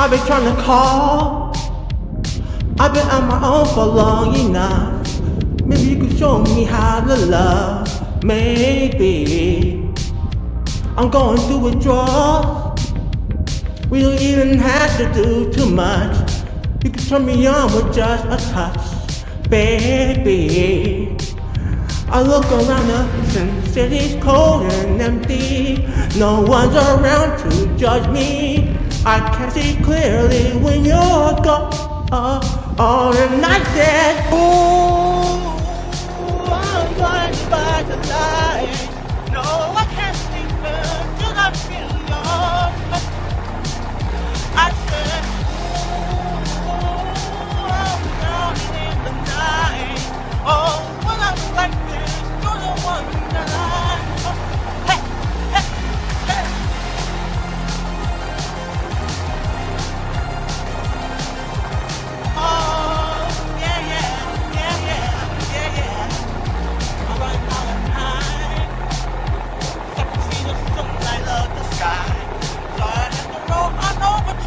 I've been trying to call. I've been on my own for long enough. Maybe you could show me how to love. Maybe I'm going through withdrawal. We don't even have to do too much. You can turn me on with just a touch, baby. I look around the city's cold and empty. No one's around to judge me. I can see clearly when you're gone. All the night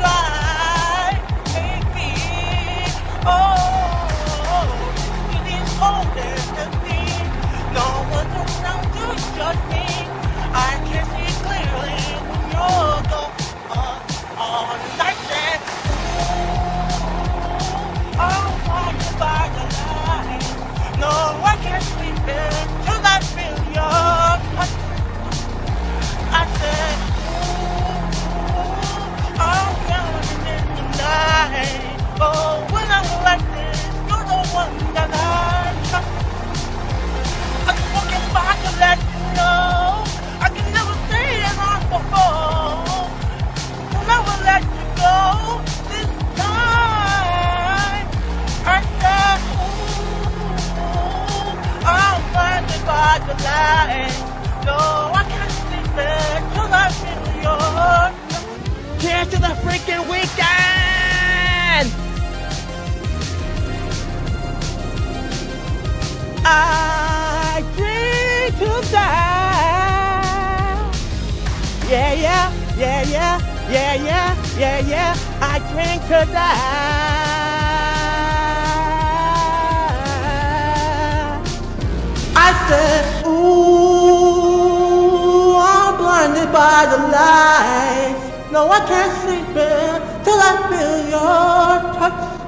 overdrive. Baby, oh, No, I can't sleep until I feel your Cheers to the freaking weekend! I drink to die. Yeah, yeah, yeah, yeah, yeah, yeah, yeah, yeah. I drink to die. By the lights. No, I can't sleep till I feel your touch.